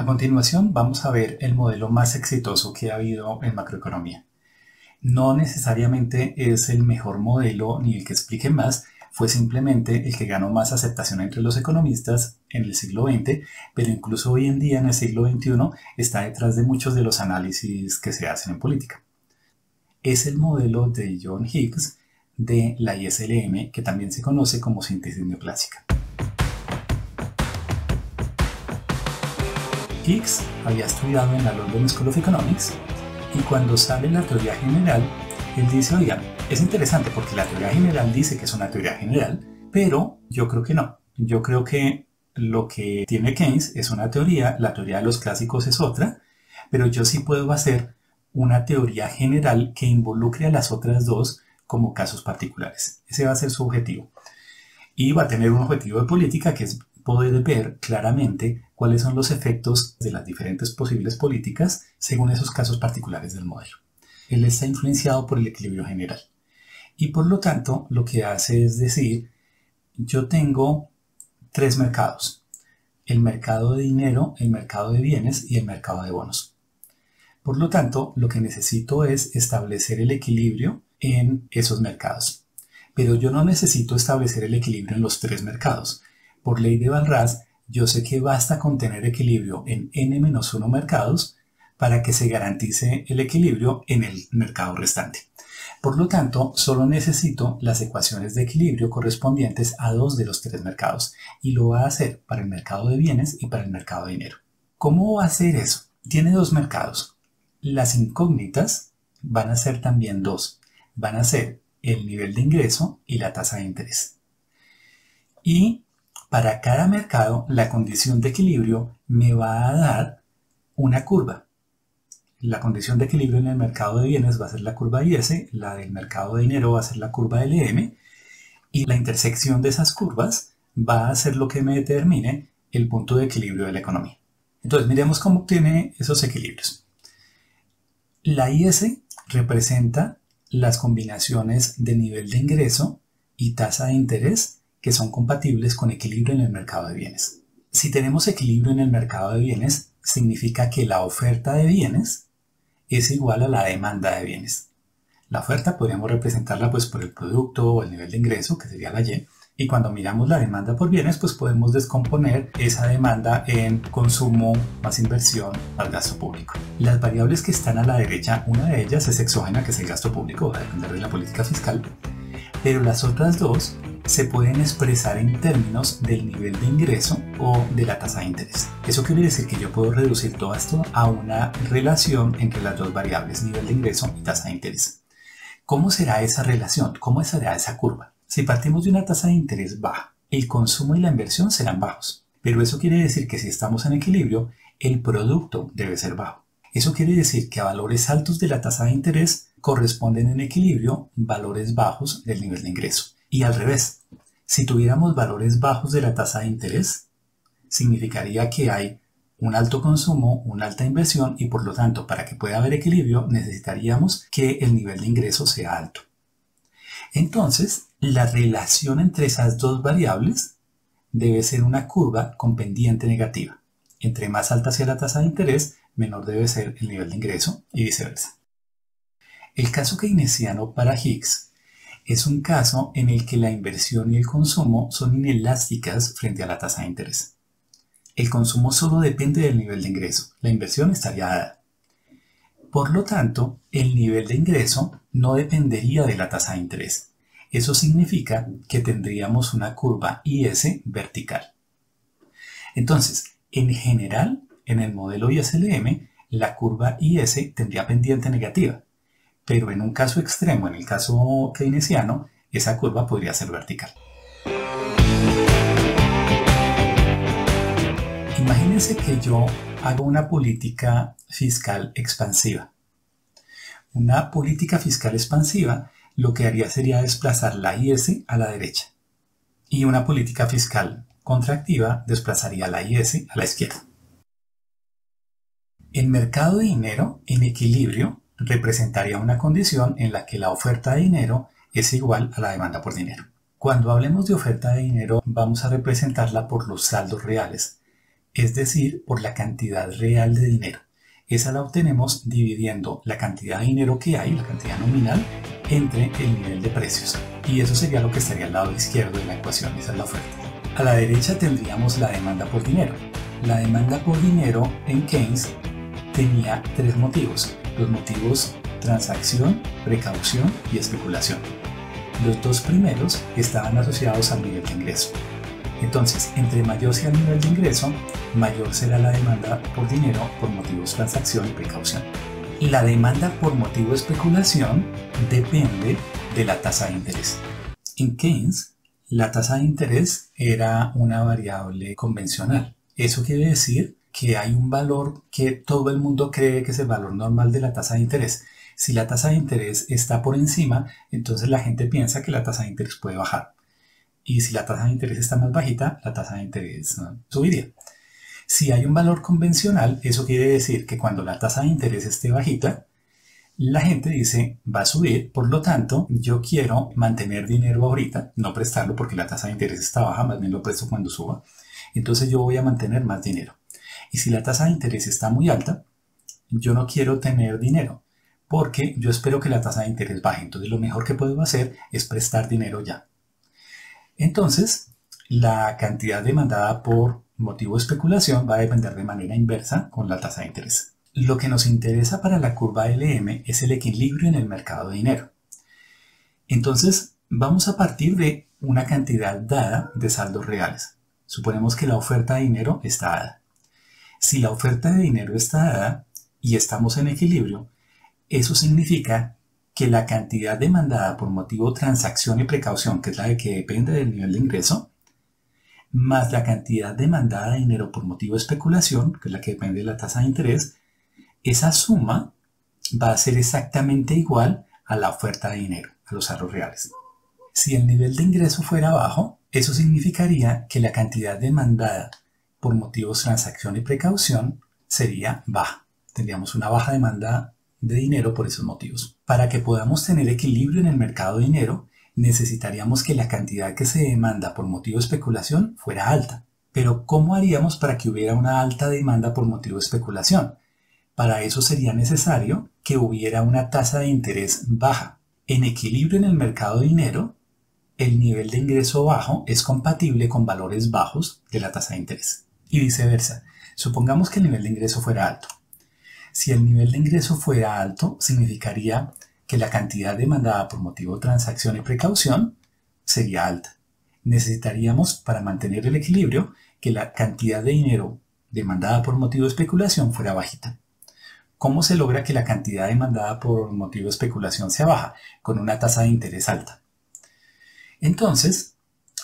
A continuación vamos a ver el modelo más exitoso que ha habido en macroeconomía. No necesariamente es el mejor modelo ni el que explique más, fue simplemente el que ganó más aceptación entre los economistas en el siglo XX, pero incluso hoy en día en el siglo XXI está detrás de muchos de los análisis que se hacen en política. Es el modelo de John Higgs de la ISLM, que también se conoce como síntesis neoclásica. Higgs había estudiado en la London School of Economics y cuando sale la teoría general, él dice, oigan, es interesante porque la teoría general dice que es una teoría general, pero yo creo que no. Yo creo que lo que tiene Keynes es una teoría, la teoría de los clásicos es otra, pero yo sí puedo hacer una teoría general que involucre a las otras dos como casos particulares. Ese va a ser su objetivo. Y va a tener un objetivo de política que es poder ver claramente cuáles son los efectos de las diferentes posibles políticas según esos casos particulares del modelo. Él está influenciado por el equilibrio general. Y por lo tanto, lo que hace es decir, yo tengo tres mercados. El mercado de dinero, el mercado de bienes y el mercado de bonos. Por lo tanto, lo que necesito es establecer el equilibrio en esos mercados. Pero yo no necesito establecer el equilibrio en los tres mercados. Por ley de Van Ras, yo sé que basta con tener equilibrio en n-1 mercados para que se garantice el equilibrio en el mercado restante. Por lo tanto, solo necesito las ecuaciones de equilibrio correspondientes a dos de los tres mercados y lo va a hacer para el mercado de bienes y para el mercado de dinero. ¿Cómo va a hacer eso? Tiene dos mercados. Las incógnitas van a ser también dos. Van a ser el nivel de ingreso y la tasa de interés. Y para cada mercado, la condición de equilibrio me va a dar una curva. La condición de equilibrio en el mercado de bienes va a ser la curva IS, la del mercado de dinero va a ser la curva LM, y la intersección de esas curvas va a ser lo que me determine el punto de equilibrio de la economía. Entonces, miremos cómo obtiene esos equilibrios. La IS representa las combinaciones de nivel de ingreso y tasa de interés que son compatibles con equilibrio en el mercado de bienes. Si tenemos equilibrio en el mercado de bienes, significa que la oferta de bienes es igual a la demanda de bienes. La oferta podríamos representarla pues por el producto o el nivel de ingreso, que sería la Y, y cuando miramos la demanda por bienes, pues podemos descomponer esa demanda en consumo más inversión al gasto público. Las variables que están a la derecha, una de ellas es exógena, que es el gasto público, va a depender de la política fiscal, pero las otras dos se pueden expresar en términos del nivel de ingreso o de la tasa de interés. Eso quiere decir que yo puedo reducir todo esto a una relación entre las dos variables, nivel de ingreso y tasa de interés. ¿Cómo será esa relación? ¿Cómo será esa curva? Si partimos de una tasa de interés baja, el consumo y la inversión serán bajos. Pero eso quiere decir que si estamos en equilibrio, el producto debe ser bajo. Eso quiere decir que a valores altos de la tasa de interés corresponden en equilibrio valores bajos del nivel de ingreso. Y al revés, si tuviéramos valores bajos de la tasa de interés, significaría que hay un alto consumo, una alta inversión y por lo tanto para que pueda haber equilibrio necesitaríamos que el nivel de ingreso sea alto. Entonces, la relación entre esas dos variables debe ser una curva con pendiente negativa. Entre más alta sea la tasa de interés, menor debe ser el nivel de ingreso y viceversa. El caso keynesiano para Higgs es un caso en el que la inversión y el consumo son inelásticas frente a la tasa de interés. El consumo solo depende del nivel de ingreso, la inversión estaría dada. Por lo tanto, el nivel de ingreso no dependería de la tasa de interés. Eso significa que tendríamos una curva IS vertical. Entonces, en general, en el modelo ISLM, la curva IS tendría pendiente negativa, pero en un caso extremo, en el caso keynesiano, esa curva podría ser vertical. Imagínense que yo hago una política fiscal expansiva. Una política fiscal expansiva lo que haría sería desplazar la IS a la derecha y una política fiscal contractiva desplazaría la IS a la izquierda. El mercado de dinero en equilibrio representaría una condición en la que la oferta de dinero es igual a la demanda por dinero. Cuando hablemos de oferta de dinero vamos a representarla por los saldos reales, es decir, por la cantidad real de dinero. Esa la obtenemos dividiendo la cantidad de dinero que hay, la cantidad nominal, entre el nivel de precios. Y eso sería lo que estaría al lado izquierdo de la ecuación, esa es la oferta. A la derecha tendríamos la demanda por dinero. La demanda por dinero en Keynes tenía tres motivos. Los motivos transacción, precaución y especulación. Los dos primeros estaban asociados al nivel de ingreso. Entonces, entre mayor sea el nivel de ingreso, mayor será la demanda por dinero por motivos transacción y precaución. La demanda por motivo especulación depende de la tasa de interés. En Keynes, la tasa de interés era una variable convencional. Eso quiere decir que hay un valor que todo el mundo cree que es el valor normal de la tasa de interés. Si la tasa de interés está por encima, entonces la gente piensa que la tasa de interés puede bajar. Y si la tasa de interés está más bajita, la tasa de interés subiría. Si hay un valor convencional, eso quiere decir que cuando la tasa de interés esté bajita, la gente dice va a subir, por lo tanto yo quiero mantener dinero ahorita, no prestarlo porque la tasa de interés está baja, más bien lo presto cuando suba, entonces yo voy a mantener más dinero. Y si la tasa de interés está muy alta, yo no quiero tener dinero porque yo espero que la tasa de interés baje, entonces lo mejor que puedo hacer es prestar dinero ya. Entonces, la cantidad demandada por motivo de especulación va a depender de manera inversa con la tasa de interés. Lo que nos interesa para la curva LM es el equilibrio en el mercado de dinero. Entonces, vamos a partir de una cantidad dada de saldos reales. Suponemos que la oferta de dinero está dada. Si la oferta de dinero está dada y estamos en equilibrio, eso significa que la cantidad demandada por motivo transacción y precaución, que es la que depende del nivel de ingreso, más la cantidad demandada de dinero por motivo de especulación, que es la que depende de la tasa de interés, esa suma va a ser exactamente igual a la oferta de dinero, a los ahorros reales. Si el nivel de ingreso fuera bajo, eso significaría que la cantidad demandada por motivos transacción y precaución sería baja. Tendríamos una baja demanda de dinero por esos motivos. Para que podamos tener equilibrio en el mercado de dinero, necesitaríamos que la cantidad que se demanda por motivo de especulación fuera alta. Pero ¿cómo haríamos para que hubiera una alta demanda por motivo de especulación? Para eso sería necesario que hubiera una tasa de interés baja. En equilibrio en el mercado de dinero, el nivel de ingreso bajo es compatible con valores bajos de la tasa de interés. Y viceversa. Supongamos que el nivel de ingreso fuera alto. Si el nivel de ingreso fuera alto, significaría que la cantidad demandada por motivo de transacción y precaución sería alta. Necesitaríamos, para mantener el equilibrio, que la cantidad de dinero demandada por motivo de especulación fuera bajita. ¿Cómo se logra que la cantidad demandada por motivo de especulación sea baja? Con una tasa de interés alta. Entonces,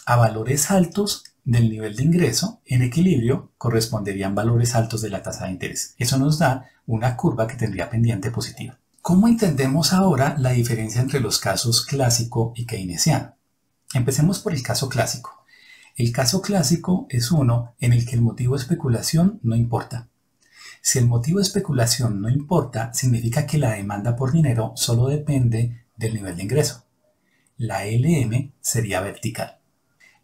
a valores altos del nivel de ingreso, en equilibrio corresponderían valores altos de la tasa de interés. Eso nos da una curva que tendría pendiente positiva. ¿Cómo entendemos ahora la diferencia entre los casos clásico y keynesiano? Empecemos por el caso clásico. El caso clásico es uno en el que el motivo de especulación no importa. Si el motivo de especulación no importa, significa que la demanda por dinero solo depende del nivel de ingreso. La LM sería vertical.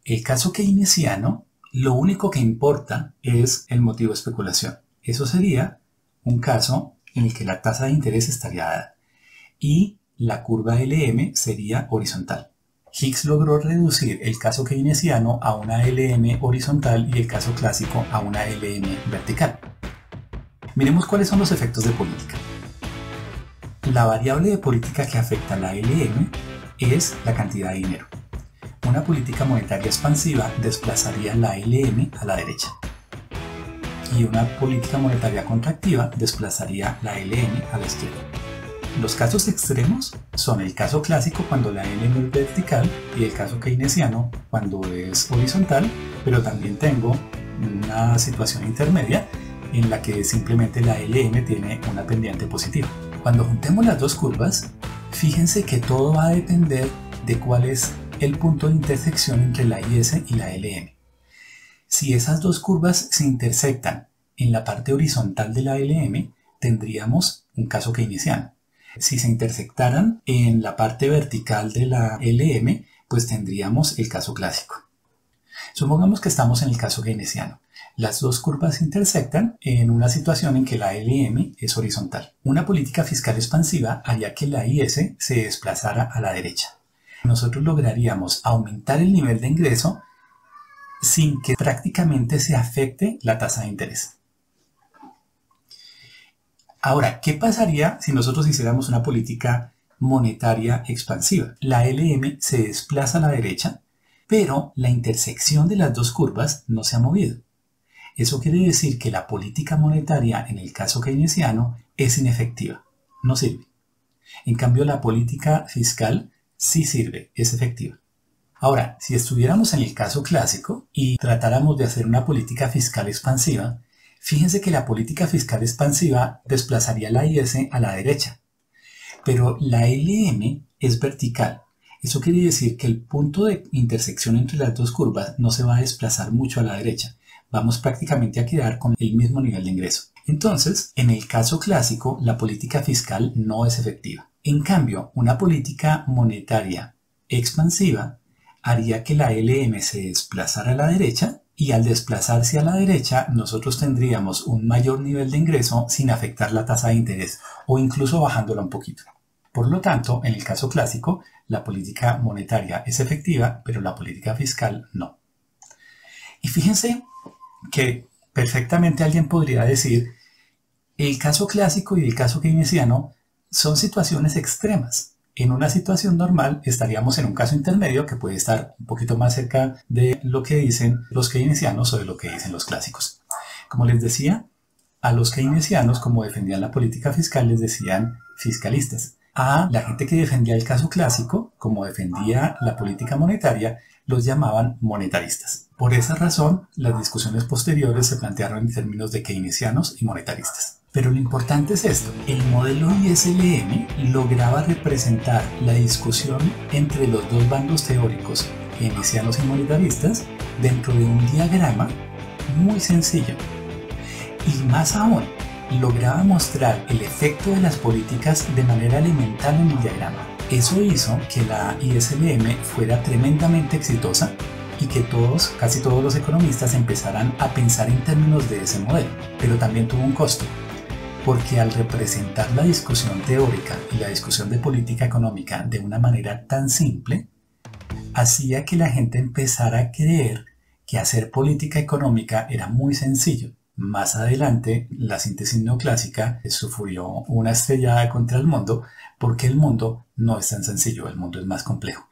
El caso keynesiano, lo único que importa es el motivo de especulación. Eso sería un caso en el que la tasa de interés estaría dada y la curva LM sería horizontal. Higgs logró reducir el caso keynesiano a una LM horizontal y el caso clásico a una LM vertical. Miremos cuáles son los efectos de política. La variable de política que afecta a la LM es la cantidad de dinero una política monetaria expansiva desplazaría la LM a la derecha y una política monetaria contractiva desplazaría la LM a la izquierda. Los casos extremos son el caso clásico cuando la LM es vertical y el caso keynesiano cuando es horizontal, pero también tengo una situación intermedia en la que simplemente la LM tiene una pendiente positiva. Cuando juntemos las dos curvas, fíjense que todo va a depender de cuál es el punto de intersección entre la IS y la LM. Si esas dos curvas se intersectan en la parte horizontal de la LM, tendríamos un caso keynesiano. Si se intersectaran en la parte vertical de la LM, pues tendríamos el caso clásico. Supongamos que estamos en el caso keynesiano. Las dos curvas intersectan en una situación en que la LM es horizontal. Una política fiscal expansiva haría que la IS se desplazara a la derecha. Nosotros lograríamos aumentar el nivel de ingreso sin que prácticamente se afecte la tasa de interés. Ahora, ¿qué pasaría si nosotros hiciéramos una política monetaria expansiva? La LM se desplaza a la derecha, pero la intersección de las dos curvas no se ha movido. Eso quiere decir que la política monetaria en el caso keynesiano es inefectiva, no sirve. En cambio, la política fiscal sí sirve, es efectiva. Ahora, si estuviéramos en el caso clásico y tratáramos de hacer una política fiscal expansiva, fíjense que la política fiscal expansiva desplazaría la IS a la derecha, pero la LM es vertical. Eso quiere decir que el punto de intersección entre las dos curvas no se va a desplazar mucho a la derecha. Vamos prácticamente a quedar con el mismo nivel de ingreso. Entonces, en el caso clásico, la política fiscal no es efectiva. En cambio, una política monetaria expansiva haría que la LM se desplazara a la derecha y al desplazarse a la derecha nosotros tendríamos un mayor nivel de ingreso sin afectar la tasa de interés o incluso bajándola un poquito. Por lo tanto, en el caso clásico, la política monetaria es efectiva, pero la política fiscal no. Y fíjense que perfectamente alguien podría decir, el caso clásico y el caso keynesiano son situaciones extremas. En una situación normal estaríamos en un caso intermedio que puede estar un poquito más cerca de lo que dicen los keynesianos o de lo que dicen los clásicos. Como les decía, a los keynesianos, como defendían la política fiscal, les decían fiscalistas. A la gente que defendía el caso clásico, como defendía la política monetaria, los llamaban monetaristas. Por esa razón, las discusiones posteriores se plantearon en términos de keynesianos y monetaristas. Pero lo importante es esto, el modelo ISLM lograba representar la discusión entre los dos bandos teóricos, keynesianos y monetaristas, dentro de un diagrama muy sencillo. Y más aún, lograba mostrar el efecto de las políticas de manera elemental en el diagrama. Eso hizo que la ISLM fuera tremendamente exitosa y que todos, casi todos los economistas empezaran a pensar en términos de ese modelo. Pero también tuvo un costo porque al representar la discusión teórica y la discusión de política económica de una manera tan simple, hacía que la gente empezara a creer que hacer política económica era muy sencillo. Más adelante, la síntesis neoclásica sufrió una estrellada contra el mundo porque el mundo no es tan sencillo, el mundo es más complejo.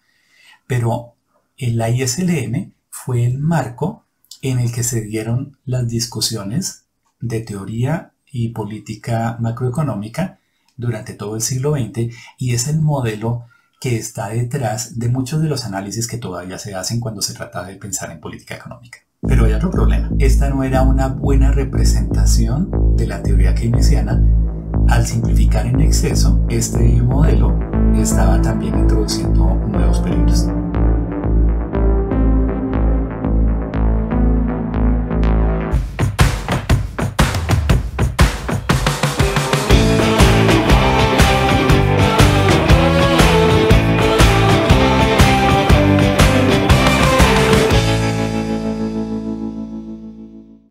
Pero el ISLM fue el marco en el que se dieron las discusiones de teoría y política macroeconómica durante todo el siglo XX y es el modelo que está detrás de muchos de los análisis que todavía se hacen cuando se trata de pensar en política económica. Pero hay otro problema. Esta no era una buena representación de la teoría keynesiana. Al simplificar en exceso, este modelo estaba también introduciendo nuevos peligros.